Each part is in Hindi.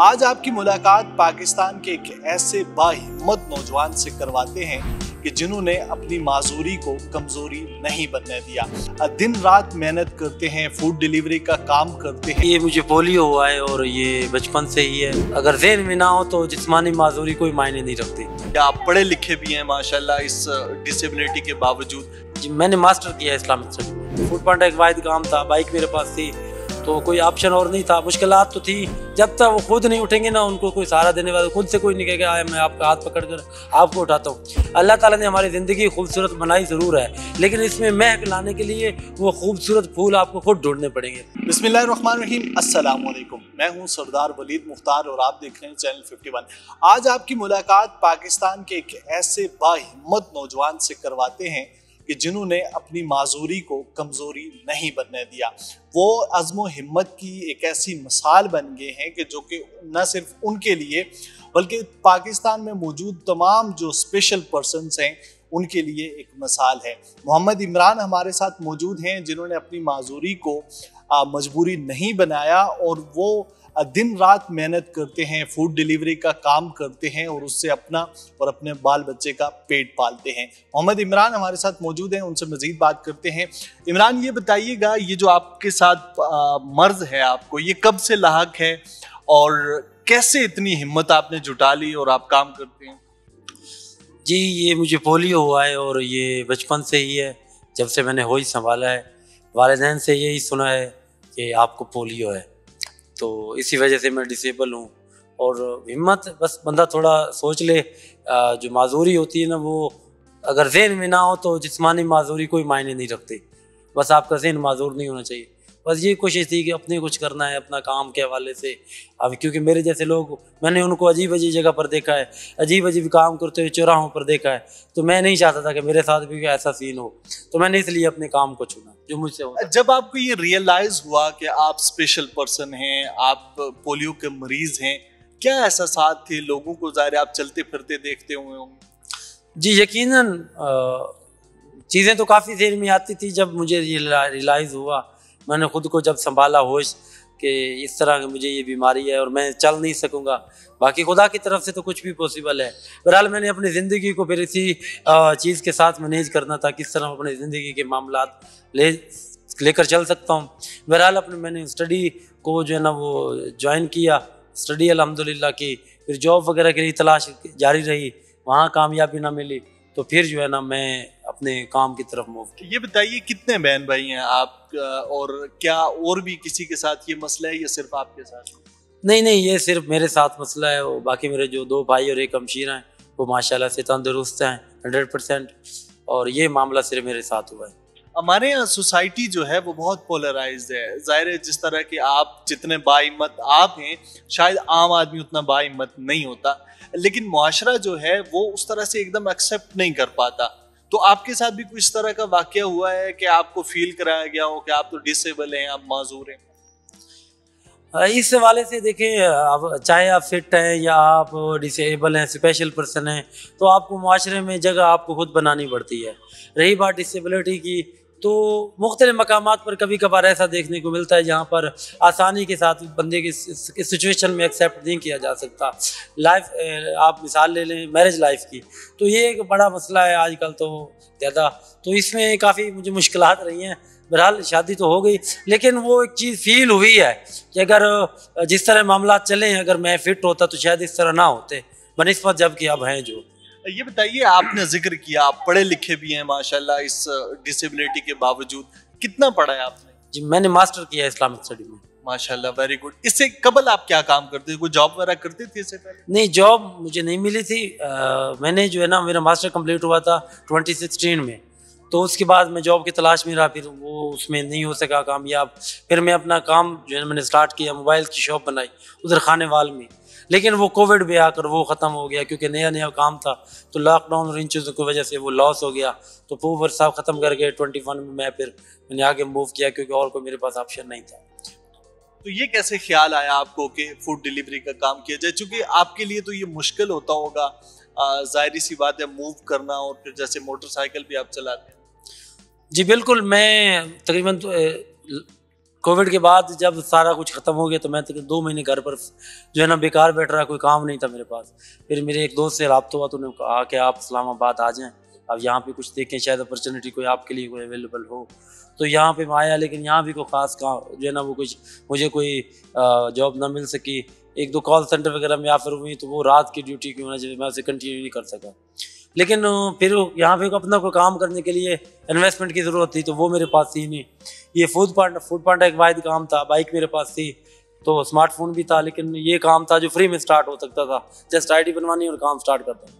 आज आपकी मुलाकात पाकिस्तान के एक ऐसे बाहिम्मत नौजवान से करवाते हैं कि जिन्होंने अपनी माजूरी को कमज़ोरी नहीं बनने दिया। दिन रात मेहनत करते हैं फ़ूड डिलीवरी का काम करते हैं। ये मुझे पोलियो हुआ है और ये बचपन से ही है। अगर जहन में ना हो तो जिसमानी माजूरी कोई मायने नहीं रखती। क्या आप पढ़े लिखे भी हैं माशाल्लाह इस डिसेबिलिटी के बावजूद? जी मैंने मास्टर किया इस्लामिक स्टडी फ़ूड पॉइंट एक वाहिद काम था बाइक मेरे पास थी। तो कोई ऑप्शन और नहीं था। मुश्किल तो थी। जब तक वो खुद नहीं उठेंगे ना उनको कोई सहारा देने वाला, खुद से कोई नहीं कहेगा आए मैं आपका हाथ पकड़ कर आपको उठाता हूँ। अल्लाह ताला ने हमारी ज़िंदगी खूबसूरत बनाई ज़रूर है। लेकिन इसमें महक लाने के लिए वो खूबसूरत फूल आपको खुद ढूँढने पड़ेंगे। अस्सलाम मैं हूँ सरदार वलीद मुख्तार और आप देख रहे हैं चैनल 51 आज आपकी मुलाकात पाकिस्तान के एक ऐसे बाहिम्मत नौजवान से करवाते हैं कि जिन्होंने अपनी माजूरी को कमज़ोरी नहीं बनने दिया। वो अज़म हिम्मत की एक ऐसी मिसाल बन गए हैं कि जो कि न सिर्फ़ उनके लिए, बल्कि पाकिस्तान में मौजूद तमाम जो स्पेशल पर्सनस हैं, उनके लिए एक मिसाल है। मोहम्मद इमरान हमारे साथ मौजूद हैं, जिन्होंने अपनी माजूरी को मजबूरी नहीं बनाया और वो दिन रात मेहनत करते हैं फ़ूड डिलीवरी का काम करते हैं और उससे अपना और अपने बाल बच्चे का पेट पालते हैं। मोहम्मद इमरान हमारे साथ मौजूद हैं, उनसे मज़ीद बात करते हैं। इमरान, ये बताइएगा, ये जो आपके साथ मर्ज है आपको, ये कब से लाक है और कैसे इतनी हिम्मत आपने जुटा ली और आप काम करते हैं? जी, ये मुझे पोलियो हुआ है और ये बचपन से ही है, जब से मैंने हो ही संभाला है। वालदेन से यही सुना है कि आपको पोलियो है। तो इसी वजह से मैं डिसेबल हूँ। और हिम्मत, बस बंदा थोड़ा सोच ले जो माजूरी होती है ना वो, अगर जहन में ना हो तो जिसमानी माजूरी कोई मायने नहीं रखती। बस आपका जहन माजूर नहीं होना चाहिए। बस ये कोशिश थी कि अपने कुछ करना है, अपना काम के हवाले से। अब क्योंकि मेरे जैसे लोग, मैंने उनको अजीब अजीब जगह पर देखा है अजीब अजीब काम करते हुए चौराहों पर देखा है तो मैं नहीं चाहता था कि मेरे साथ भी ऐसा सीन हो। तो मैंने इसलिए अपने काम को चुना। जो मुझसे जब आपको ये रियलाइज़ हुआ कि आप स्पेशल पर्सन हैं आप पोलियो के मरीज़ हैं क्या ऐसा साथ थे? लोगों को ज़ाहिर आप चलते फिरते देखते हुए होंगे। जी यकीनन चीज़ें तो काफ़ी देर में आती थी जब मुझे ये रियलाइज़ हुआ। मैंने खुद को जब संभाला होश कि इस तरह की मुझे ये बीमारी है और मैं चल नहीं सकूँगा। बाकी खुदा की तरफ़ से तो कुछ भी पॉसिबल है। बहरहाल मैंने अपनी ज़िंदगी को फिर इसी चीज़ के साथ मैनेज करना था किस तरह अपनी ज़िंदगी के मामला ले, लेकर चल सकता हूँ। बहरहाल अपने, मैंने स्टडी को जो है ना वो ज्वाइन किया। स्टडी अलहमदिल्ला की। फिर जॉब वगैरह के लिए तलाश जारी रही। वहाँ कामयाबी ना मिली। तो फिर जो है ना मैं अपने काम की तरफ़ मूव ये बताइए कितने बहन भाई हैं आप और क्या और भी किसी के साथ ये मसला है या सिर्फ़ आपके साथ? नहीं नहीं ये सिर्फ़ मेरे साथ मसला है वो बाकी मेरे जो दो भाई और एक अमशीर हैं वो माशाल्लाह से तंदुरुस्त हैं हंड्रेड परसेंट और ये मामला सिर्फ़ मेरे साथ हुआ है। हमारे यहाँ सोसाइटी जो है वो बहुत पोलराइज है। ज़ाहिर है जिस तरह के आप जितने बाइमत आप हैं शायद आम आदमी उतना बाइमत नहीं होता लेकिन मुआशरा जो है वो उस तरह से एकदम एक्सेप्ट नहीं कर पाता। तो आपके साथ भी कुछ तरह का वाक्य हुआ है कि आपको फील कराया गया हो कि आप तो डिसेबल हैं, आप माजूर हैं? इस हवाले से देखें आप चाहे आप फिट हैं या आप डिसेबल हैं स्पेशल पर्सन हैं तो आपको माशरे में जगह आपको खुद बनानी पड़ती है। रही बात डिसेबिलिटी की तो मुख्तलि मकाम पर कभी कभार ऐसा देखने को मिलता है जहाँ पर आसानी के साथ बंदे की सिचुएशन में एक्सेप्ट नहीं किया जा सकता। लाइफ आप मिसाल ले लें मैरिज लाइफ की। तो ये एक बड़ा मसला है आजकल तो ज़्यादा। तो इसमें काफ़ी मुझे मुश्किल रही हैं। बहरहाल शादी तो हो गई, लेकिन वो एक चीज़ फील हुई है कि अगर, जिस तरह मामला चले, अगर मैं फिट होता तो शायद इस तरह ना होते। बनस्बत जब कि अब हैं जो। ये बताइए आपने ज़िक्र किया आप पढ़े लिखे भी हैं माशाल्लाह इस डिसेबिलिटी के बावजूद। कितना पढ़ा है आपने? जी मैंने मास्टर किया है इस्लामिक स्टडी में। माशाल्लाह वेरी गुड इससे कबल आप क्या काम करते थे? कोई जॉब वगैरह करते थे इससे पहले? नहीं जॉब मुझे नहीं मिली थी। आ, मैंने जो है ना मेरा मास्टर कंप्लीट हुआ था 2016 में। तो उसके बाद मैं जॉब की तलाश में रहा फिर वो उसमें नहीं हो सका कामयाब फिर मैं अपना काम जो है मैंने स्टार्ट किया मोबाइल की शॉप बनाई उधर खाने वाल में। लेकिन वो कोविड भी आकर वो ख़त्म हो गया क्योंकि नया नया काम था। तो लॉकडाउन और इन चीज़ों की वजह से वो लॉस हो गया। तो वो साहब ख़त्म कर गए ट्वेंटी वन में मैं फिर मैंने आगे मूव किया क्योंकि और कोई मेरे पास ऑप्शन नहीं था। तो ये कैसे ख्याल आया आपको कि फ़ूड डिलीवरी का काम किया जाए? चूँकि आपके लिए तो ये मुश्किल होता होगा ज़ाहिर सी बात है मूव करना और फिर जैसे मोटरसाइकिल भी आप चलाते हैं। जी बिल्कुल मैं तकरीबन तो कोविड के बाद जब सारा कुछ ख़त्म हो गया तो मैं दो महीने घर पर जो है ना बेकार बैठ रहा, कोई काम नहीं था मेरे पास। फिर मेरे एक दोस्त से रबता हुआ तो उन्होंने कहा कि आप इस्लामाबाद आ जाएँ। अब यहाँ पे कुछ देखें, शायद अपॉर्चुनिटी कोई आपके लिए कोई अवेलेबल हो। तो यहाँ पे मैं आया, लेकिन यहाँ भी कोई ख़ास काम, जो है ना वो कुछ मुझे कोई जॉब ना मिल सकी। एक दो कॉल सेंटर वगैरह में या फिर हुई तो वो रात की ड्यूटी की वजह से मैं उसे कंटिन्यू नहीं कर सका। लेकिन फिर यहाँ पे अपना कोई काम करने के लिए इन्वेस्टमेंट की ज़रूरत थी तो वो मेरे पास थी नहीं। ये फ़ूड पांडा फ़ूड पांडा एक वायद काम था बाइक मेरे पास थी तो स्मार्टफ़ोन भी था, लेकिन ये काम था जो फ्री में स्टार्ट हो सकता था जस्ट आईडी बनवानी और काम स्टार्ट कर करता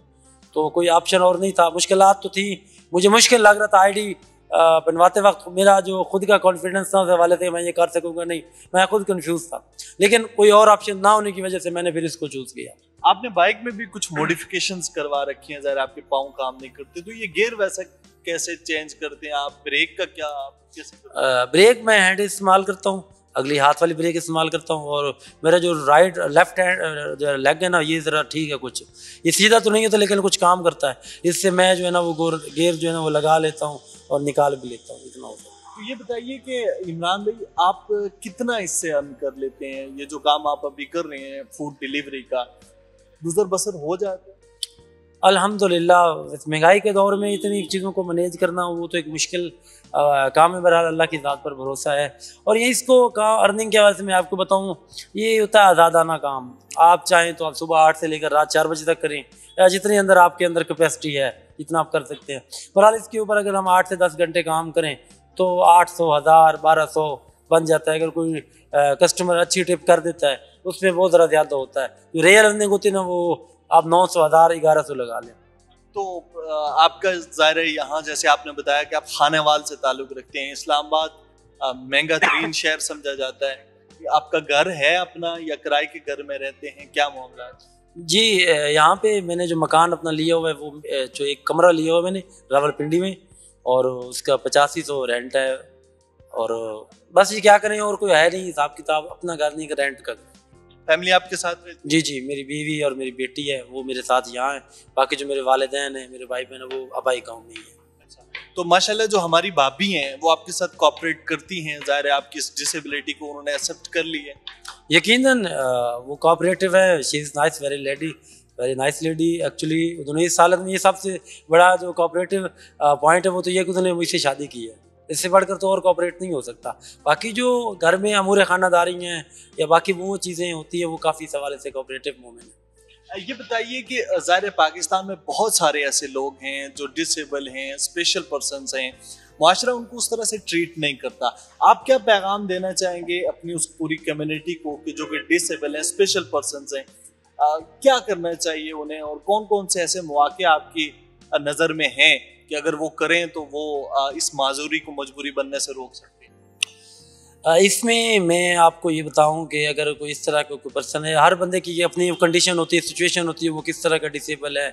तो कोई ऑप्शन और नहीं था मुश्किल तो थी, मुझे मुश्किल लग रहा था आईडी बनवाते वक्त मेरा जो खुद का कॉन्फिडेंस था, उस हवाले से मैं ये कर सकूँगा, नहीं, मैं खुद कंफ्यूज था। लेकिन कोई और ऑप्शन ना होने की वजह से मैंने फिर इसको चूज़ किया। आपने बाइक में भी कुछ मॉडिफिकेशंस करवा रखी हैं जरा आपके पाँव काम नहीं करते तो ये गेयर वैसा कैसे चेंज करते हैं आप? ब्रेक का क्या आप कैसे ब्रेक मैं हैंड इस्तेमाल करता हूँ अगली हाथ वाली ब्रेक इस्तेमाल करता हूँ और मेरा जो राइट लेफ़्ट हैंड जो लेग है ना ये ज़रा ठीक है कुछ। ये सीधा तो नहीं होता लेकिन कुछ काम करता है। इससे मैं जो है ना वो गेयर जो है ना वो लगा लेता हूँ और निकाल भी लेता हूँ इतना होता है तो ये बताइए कि इमरान भाई आप कितना इससे अर्न कर लेते हैं? ये जो काम आप अभी कर रहे हैं फ़ूड डिलीवरी का गुजर बसर हो जाता अल्हम्दुलिल्लाह महँगाई के दौर में इतनी चीज़ों को मैनेज करना, वो तो एक मुश्किल काम है, बहरहाल अल्लाह की ज़ात पर भरोसा है। और ये इसको का अर्निंग के हवाले से मैं आपको बताऊँ, ये होता है आज़ादाना काम। आप चाहें तो आप सुबह आठ से लेकर रात चार बजे तक करें, या जितने अंदर आपके अंदर कैपेसिटी है, इतना आप कर सकते हैं। बहरहाल इसके ऊपर अगर हम आठ से दस घंटे काम करें तो आठ सौ, हज़ार, बारह सौ बन जाता है। अगर कोई कस्टमर अच्छी टिप कर देता है उसमें बहुत ज़रा ज़्यादा होता है। जो रेयर अर्निंग होती है ना वो आप नौ सौ हज़ार ग्यारह सौ लगा लें। तो आपका ज़ाहिर है यहाँ जैसे आपने बताया कि आप खानेवाल से ताल्लुक़ रखते हैं इस्लामाबाद महँगा तरीन शहर समझा जाता है। आपका घर है अपना या किराए के घर में रहते हैं? क्या मामला है? जी यहाँ पे मैंने जो मकान अपना लिया हुआ है वो जो एक कमरा लिया हुआ मैंने रावलपिंडी में और उसका पचासी सौ रेंट है। और बस ये क्या करें और कोई है नहीं हिसाब किताब अपना घर नहीं रेंट का। फैमिली आपके साथ रहती जी जी मेरी बीवी और मेरी बेटी है वो मेरे साथ यहाँ है। बाकी जो मेरे वालदेन हैं मेरे भाई बहन है वो अबाई गाँव में ही है। अच्छा। तो माशाल्लाह जो हमारी भाभी हैं वो आपके साथ कॉपरेट करती हैं ज़ाहिर है आपकी इस डिसेबिलिटी को उन्होंने एक्सेप्ट कर ली है। यकीनन वो कॉपरेटिव है she is nice very lady very nice lady actually उन्होंने इस साल में ये सबसे बड़ा जो कॉपरेटिव पॉइंट है वो तो ये कि उन्होंने मुझसे शादी की है। इससे बढ़कर तो और कॉपरेट नहीं हो सकता। बाकी जो घर में अमूर खानादारी हैं या बाकी वो चीज़ें होती हैं, वो काफ़ी सवाल से कॉपरेटिव मोमेंट है। ये बताइए कि ज़ाहिर पाकिस्तान में बहुत सारे ऐसे लोग हैं जो डिसेबल हैं स्पेशल पर्सन हैं। माशरा उनको उस तरह से ट्रीट नहीं करता। आप क्या पैगाम देना चाहेंगे अपनी उस पूरी कम्युनिटी को कि जो कि डिसेबल हैं स्पेशल पर्सन हैं? क्या करना चाहिए उन्हें और कौन कौन से ऐसे मौके आपकी नज़र में हैं? कि अगर वो करें तो वो इस माजूरी को मजबूरी बनने से रोक सकते इसमें मैं आपको ये बताऊँ कि अगर कोई इस तरह का कोई पर्सन है, हर बंदे की ये अपनी कंडीशन होती है सिचुएशन होती है, वो किस तरह का डिसेबल है।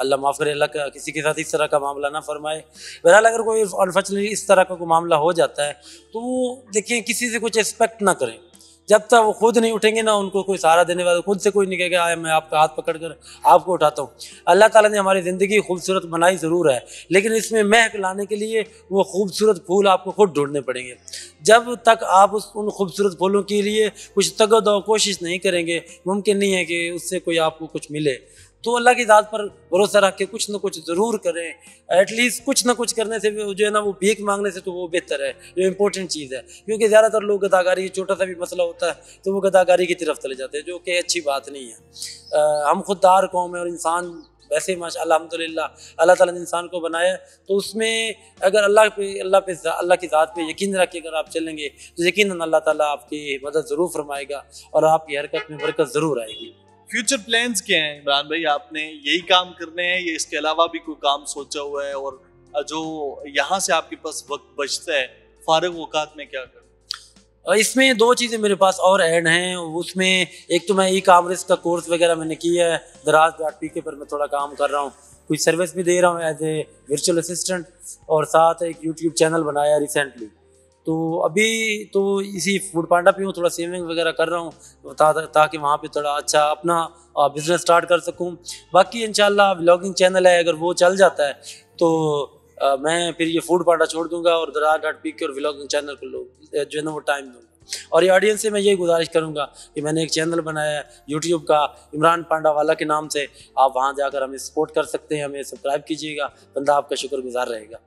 अल्लाह माफ़ करे, अल्लाह का किसी के साथ इस तरह का मामला ना फरमाए। बहरहाल अगर कोई अनफॉर्चुनेटली इस तरह का कोई मामला हो जाता है तो देखिए किसी से कुछ एक्सपेक्ट ना करें। जब तक वो खुद नहीं उठेंगे ना उनको कोई सहारा देने वाला, खुद से कोई नहीं कहेगा आए, मैं आपका हाथ पकड़ कर आपको उठाता हूँ। अल्लाह ताला ने हमारी ज़िंदगी खूबसूरत बनाई ज़रूर है, लेकिन इसमें महक लाने के लिए वो खूबसूरत फूल आपको खुद ढूँढने पड़ेंगे। जब तक आप उस, उन खूबसूरत फूलों के लिए कुछ तगद और कोशिश नहीं करेंगे, मुमकिन नहीं है कि उससे कोई आपको कुछ मिले। तो अल्लाह की ज़ात पर भरोसा रख के कुछ ना कुछ ज़रूर करें। एटलीस्ट कुछ ना कुछ करने से भी जो है ना वो भीख मांगने से तो वो बेहतर है जो इम्पोर्टेंट चीज़ है। क्योंकि ज़्यादातर लोग गदागारी छोटा सा भी मसला होता है तो वो गदागारी की तरफ़ चले जाते हैं जो कि अच्छी बात नहीं है। आ, हम खुददार कौम है और इंसान वैसे माशा अलहमदिल्ला अल्लाह ताला ने इंसान को बनाया तो उसमें अगर अल्लाह पे अल्लाह पे अल्लाह की ज़ात पे यकीन रख के अगर आप चलेंगे तो यकीन अल्लाह ताला आपकी मदद ज़रूर फरमाएगा और आपकी हरकत में बरकत ज़रूर आएगी। फ्यूचर प्लान्स क्या हैं? इमरान भाई आपने यही काम करने हैं या इसके अलावा भी कोई काम सोचा हुआ है? और जो यहाँ से आपके पास वक्त बचता है फारग वक़ात में क्या कर? इसमें दो चीज़ें मेरे पास और ऐड हैं। उसमें एक तो मैं ई कामर्स का कोर्स वगैरह मैंने किया है दराज डॉट पी के पर मैं थोड़ा काम कर रहा हूँ। कुछ सर्विस भी दे रहा हूँ एज ए वर्चुअल असिस्टेंट और साथ एक यूट्यूब चैनल बनाया रिसेंटली तो अभी तो इसी फ़ूड पांडा पे हूँ थोड़ा सेविंग वगैरह कर रहा हूँ ता, ताकि वहाँ पे थोड़ा अच्छा अपना बिज़नेस स्टार्ट कर सकूँ। बाकी इंशाल्लाह व्लॉगिंग चैनल है अगर वो चल जाता है तो आ, मैं फिर ये फ़ूड पांडा छोड़ दूँगा और दरार डॉट पी के और व्लॉगिंग चैनल को लोग जो है ना वो टाइम दूँगा। और ये ऑडियंस से मैं यही गुजारिश करूँगा कि मैंने एक चैनल बनाया है यूट्यूब का इमरान पांडा वाला के नाम से। आप वहाँ जाकर हमें सपोर्ट कर सकते हैं हमें सब्सक्राइब कीजिएगा बंदा आपका शुक्रगुजार रहेगा।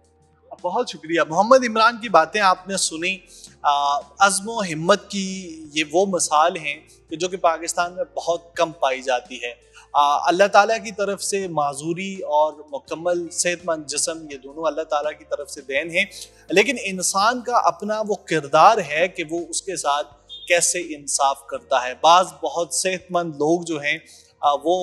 बहुत शुक्रिया। मोहम्मद इमरान की बातें आपने सुनी। अज़म हिम्मत की ये वो मिसाल हैं कि जो कि पाकिस्तान में बहुत कम पाई जाती है। अल्लाह ताला की तरफ़ से माजूरी और मुकम्मल, सेहतमंद जिसम ये दोनों अल्लाह ताला की तरफ़ से देन है। लेकिन इंसान का अपना वो किरदार है कि वो उसके साथ कैसे इंसाफ करता है। बाज़ बहुत सेहतमंद लोग जो हैं वो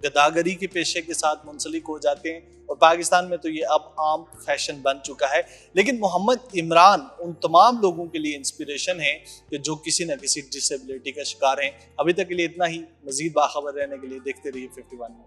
गदागरी के पेशे के साथ मुंसलिक हो जाते हैं। और पाकिस्तान में तो ये अब आम फ़ैशन बन चुका है। लेकिन मोहम्मद इमरान उन तमाम लोगों के लिए इंस्पिरेशन है कि जो किसी न किसी डिसेबिलिटी का शिकार हैं। अभी तक के लिए इतना ही। मजीद बाखबर रहने के लिए देखते रहिए फिफ्टी वन